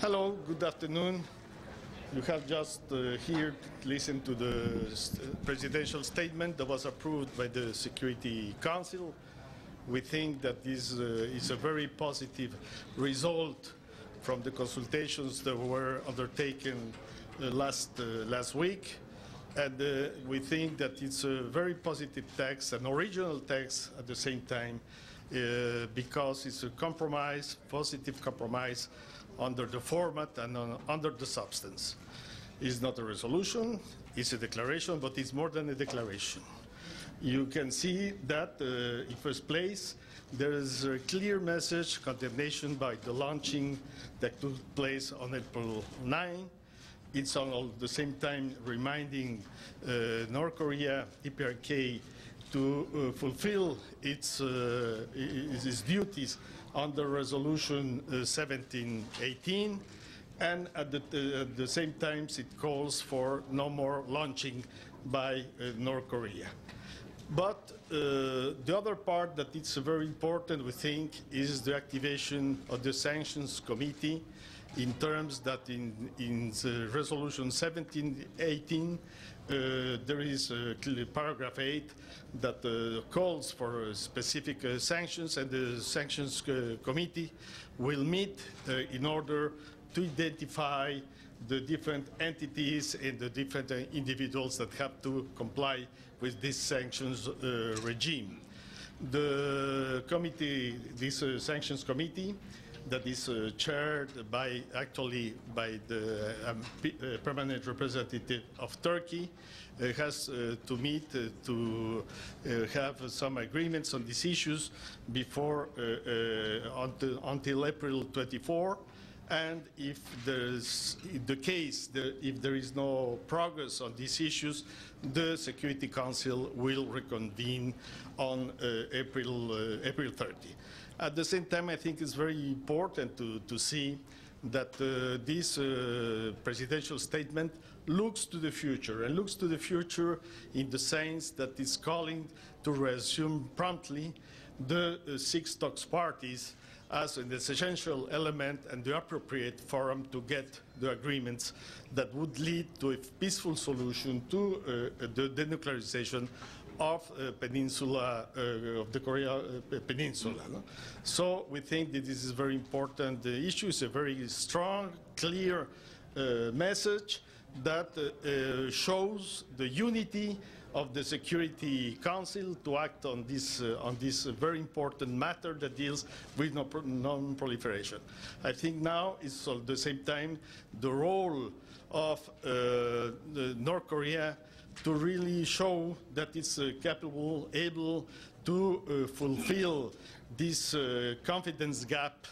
Hello, good afternoon. You have just uh, here listened to the st- presidential statement that was approved by the Security Council. We think that this uh, is a very positive result from the consultations that were undertaken uh, last, uh, last week. And uh, we think that it's a very positive text, an original text at the same time, uh, because it's a compromise, positive compromise under the format and on, under the substance. It's not a resolution, it's a declaration, but it's more than a declaration. You can see that, uh, in first place, there is a clear message, condemnation by the launching that took place on April 9. It's on all the same time reminding uh, North Korea, DPRK, to uh, fulfill its, uh, its duties under Resolution uh, 1718, and at the, uh, at the same time it calls for no more launching by uh, North Korea. But uh, the other part that is very important, we think, is the activation of the sanctions committee in terms that in, in the resolution 1718, uh, there is a paragraph 8 that uh, calls for uh, specific uh, sanctions, and the sanctions uh, committee will meet uh, in order to identify the different entities and the different uh, individuals that have to comply with this sanctions uh, regime. The committee, this uh, sanctions committee, that is uh, chaired by actually by the um, uh, permanent representative of Turkey, uh, has uh, to meet uh, to uh, have some agreements on these issues before until, until April 24. And if there's the case, the, if there is no progress on these issues, the Security Council will reconvene on April, April 30. At the same time, I think it's very important to, to see that uh, this uh, presidential statement looks to the future and looks to the future in the sense that it's calling to resume promptly the uh, six talks parties as an essential element and the appropriate forum to get the agreements that would lead to a peaceful solution to uh, the denuclearization of uh, peninsula uh, of the Korea uh, peninsula. no? So we think that this is very important. The issue is a very strong, clear uh, message that uh, shows the unity of the Security Council to act on this, on this very important matter that deals with non-proliferation. I think now is at the same time the role of North Korea to really show that it's uh, capable, able to uh, fulfill this uh, confidence gap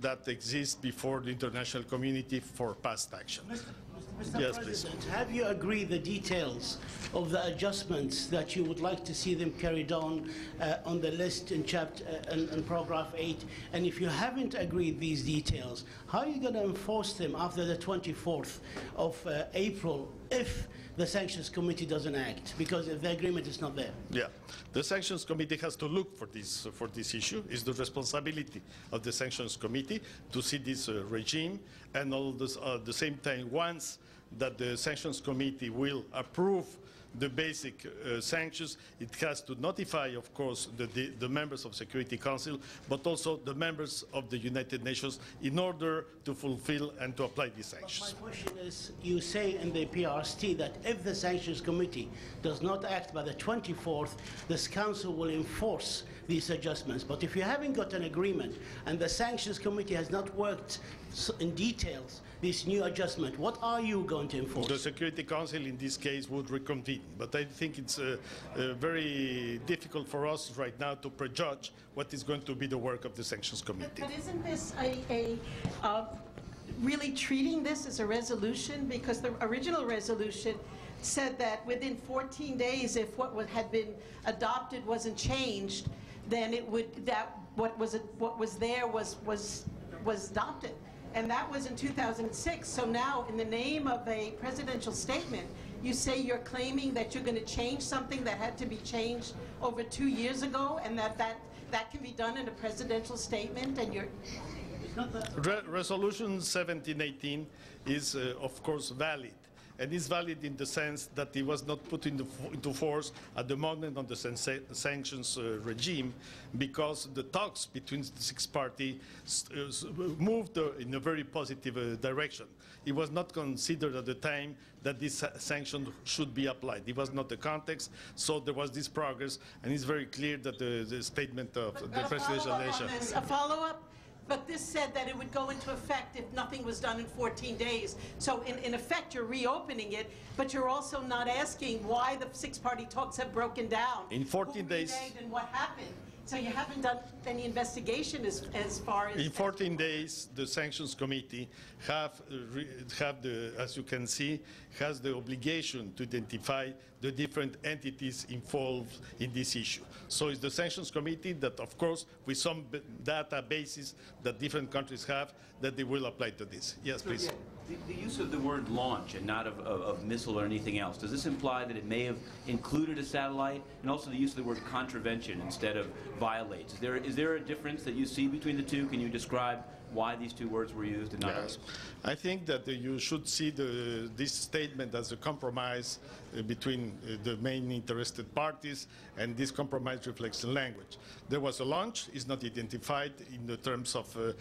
that exists before the international community for past action. Mr. Yes, please. President, have you agreed the details of the adjustments that you would like to see them carried on uh, on the list in chapter uh, in, in paragraph 8? And if you haven't agreed these details, how are you going to enforce them after the 24th of uh, April if the sanctions committee doesn't act? Because the agreement is not there. Yeah, the sanctions committee has to look for this for this issue. It's the responsibility of the sanctions committee to see this uh, regime, and all this, uh, at the same time, once that the sanctions committee will approve the basic uh, sanctions, it has to notify, of course, the, the, the members of Security Council, but also the members of the United Nations, in order to fulfill and to apply these sanctions. My sanctions. question is, you say in the PRST that if the sanctions committee does not act by the 24th, this council will enforce these adjustments. But if you haven't got an agreement and the sanctions committee has not worked in details this new adjustment, what are you going to enforce? The Security Council in this case would reconvene, but I think it's uh, uh, very difficult for us right now to prejudge what is going to be the work of the Sanctions Committee. But isn't this a, a, uh, really treating this as a resolution? Because the original resolution said that within 14 days, if what had been adopted wasn't changed, then it would, that, what was, what was there was, was, was adopted. And that was in 2006. So now, in the name of a presidential statement, you say you're claiming that you're going to change something that had to be changed over two years ago, and that that, that can be done in a presidential statement, and you're. Re- Resolution 1718 is, uh, of course, valid. And is valid in the sense that it was not put into, into force at the moment on the sanctions uh, regime because the talks between the six parties moved uh, in a very positive uh, direction. It was not considered at the time that this sanction should be applied. It was not the context, so there was this progress, and it's very clear that the, the statement of the But a presidential nation. A follow-up, but this said that it would go into effect if nothing was done in 14 days. So in, in effect, you're reopening it, but you're also not asking why the six-party talks have broken down. In 14 days- And what happened. So you haven't done any investigation as, as far as. In 14 days, the sanctions committee have, uh, have the, as you can see, has the obligation to identify the different entities involved in this issue. So it's the sanctions committee that, of course, with some b- databases that different countries have, that they will apply to this. Yes, please. Yeah, The, the use of the word launch and not of, of, of missile or anything else, does this imply that it may have included a satellite? And also the use of the word contravention instead of violates. Is there, is there a difference that you see between the two? Can you describe why these two words were used and not Yes. others? I think that uh, you should see the, this statement as a compromise between uh, the main interested parties, and this compromise reflects the language. There was a launch, is not identified in the terms of uh, uh,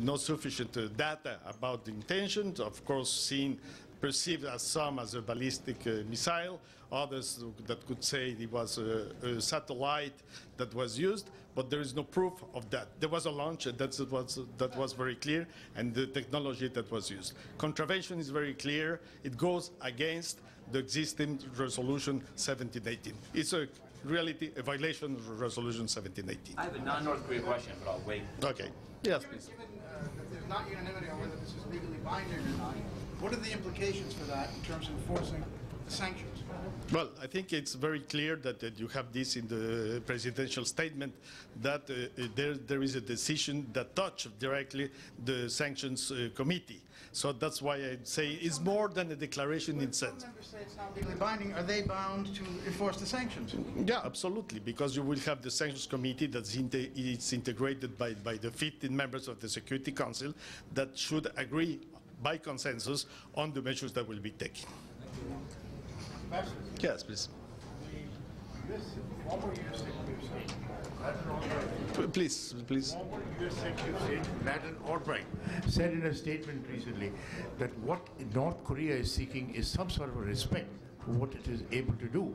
no sufficient uh, data about the intentions, of course seen perceived as some as a ballistic uh, missile, others that could say it was a, a satellite that was used, but there is no proof of that. There was a launch, and that's, was, that was very clear, and the technology that was used. Contravention is very clear. It goes against the existing resolution 1718. It's a reality, a violation of resolution 1718. I have a non-North Korea question, but I'll wait. Okay. Yes, please. Given uh, that there's not unanimity on whether this is legally binding or not, what are the implications for that in terms of enforcing the sanctions? Well, I think it's very clear that, that you have this in the presidential statement that uh, uh, there, there is a decision that touch directly the sanctions uh, committee. So that's why I say it's more than a declaration in sense. members say it's not legally binding. Are they bound to enforce the sanctions? Yeah, absolutely, because you will have the sanctions committee that's inte- integrated by, by the 15 members of the Security Council that should agree by consensus on the measures that will be taken. Yes, please. Please, please. Former U.S. Secretary Madeleine Albright said in a statement recently that what North Korea is seeking is some sort of a respect for what it is able to do.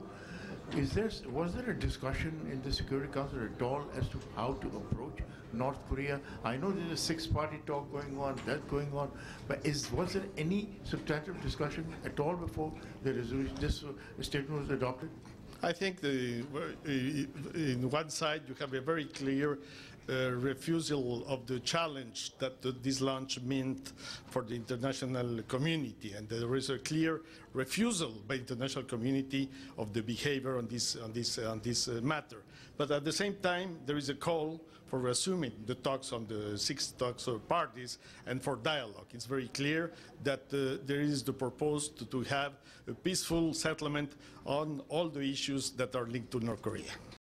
Is there, was there a discussion in the Security Council at all as to how to approach North Korea? I know there's a six-party talk going on, that going on, but is, was there any substantive discussion at all before the resolution, this uh, statement was adopted? I think the, in one side, you have a very clear uh, refusal of the challenge that the, this launch meant for the international community, and there is a clear refusal by the international community of the behavior on this on this on this uh, matter. But at the same time, there is a call for resuming the talks on the six talks of parties and for dialogue. It's very clear that uh, there is the purpose to, to have a peaceful settlement on all the issues that are linked to North Korea.